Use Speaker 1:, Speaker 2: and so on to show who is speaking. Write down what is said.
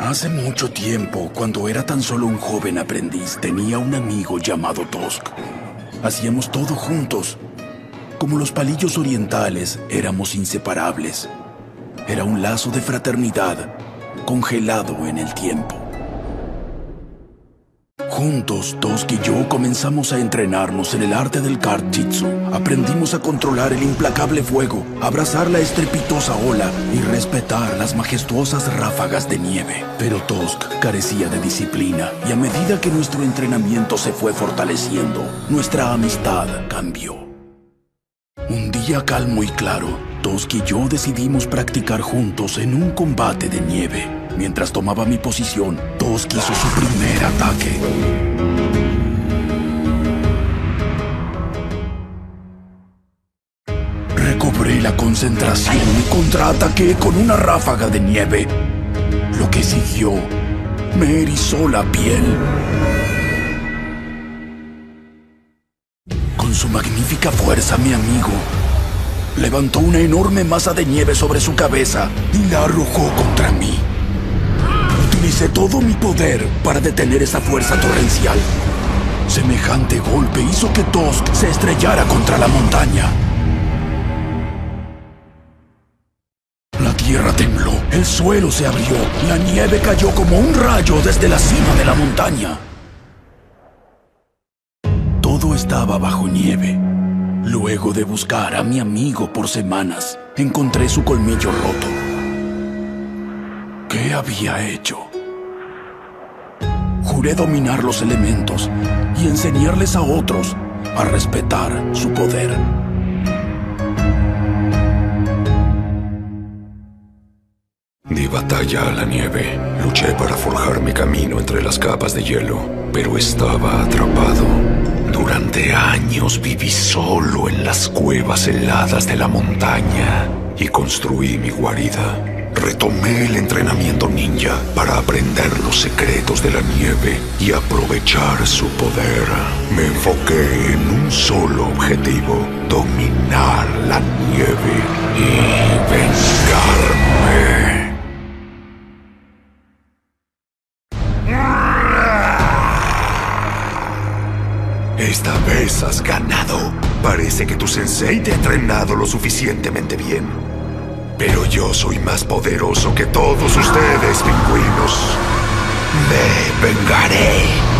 Speaker 1: Hace mucho tiempo, cuando era tan solo un joven aprendiz, tenía un amigo llamado Tosk. Hacíamos todo juntos. Como los palillos orientales, éramos inseparables. Era un lazo de fraternidad, congelado en el tiempo. Juntos, Tosk y yo comenzamos a entrenarnos en el arte del kartjitsu. Aprendimos a controlar el implacable fuego, abrazar la estrepitosa ola y respetar las majestuosas ráfagas de nieve. Pero Tosk carecía de disciplina y a medida que nuestro entrenamiento se fue fortaleciendo, nuestra amistad cambió. Un día calmo y claro, Tosk y yo decidimos practicar juntos en un combate de nieve. Mientras tomaba mi posición, Tosk hizo su primer ataque. Recobré la concentración y contraataqué con una ráfaga de nieve. Lo que siguió me erizó la piel. Con su magnífica fuerza, mi amigo levantó una enorme masa de nieve sobre su cabeza y la arrojó contra mí. Utilicé todo mi poder para detener esa fuerza torrencial. Semejante golpe hizo que Tosk se estrellara contra la montaña. La tierra tembló, el suelo se abrió, la nieve cayó como un rayo desde la cima de la montaña. Todo estaba bajo nieve. Luego de buscar a mi amigo por semanas, encontré su colmillo roto. ¿Qué había hecho? Dominar los elementos y enseñarles a otros a respetar su poder.
Speaker 2: Di batalla a la nieve. Luché para forjar mi camino entre las capas de hielo, pero estaba atrapado. Durante años viví solo en las cuevas heladas de la montaña y construí mi guarida. Retomé el entrenamiento para aprender los secretos de la nieve y aprovechar su poder. Me enfoqué en un solo objetivo, dominar la nieve y vengarme. Esta vez has ganado. Parece que tu sensei te ha entrenado lo suficientemente bien. Pero yo soy más poderoso que todos ustedes, pingüinos. Me vengaré.